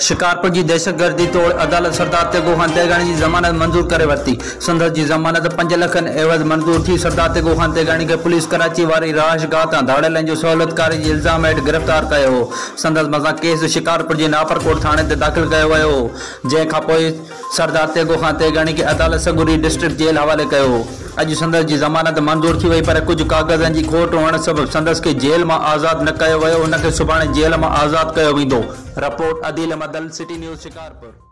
शिकारपुर जी दहशतगर्दी तोड़ अदालत सरदार ते गुहान तेगाणी जी ज़मानत मंज़ूर करे वरिती। संदसि जी ज़मानत पंज लखनि एवज़ मंज़ूर थी। सरदार ते गुहान तेगाणी पुलिस कराची वारी रहाशगाह तां धाड़ियलनि जो सहूलियतकारी इल्ज़ाम हेठि गिरफ़्तार कयो संदसि मथां केस शिकारपुर जे नापरकोट ते दाख़िल कयो वियो हो। सरदार ते गुहान तेगाणी खे अदालत सगुरी डिस्ट्रिक्ट जेल हवाले कयो अॼु संदसि जी ज़मानत मंज़ूर थी वई, पर कुछ कागज़नि की खोट हुअण सबबि संदसि खे जेल माँ आज़ादु न कयो वो उन सुे जेल में आज़ाद किया वो रिपोर्ट अदिल मदल सिटी न्यूज़ शिकारपुर।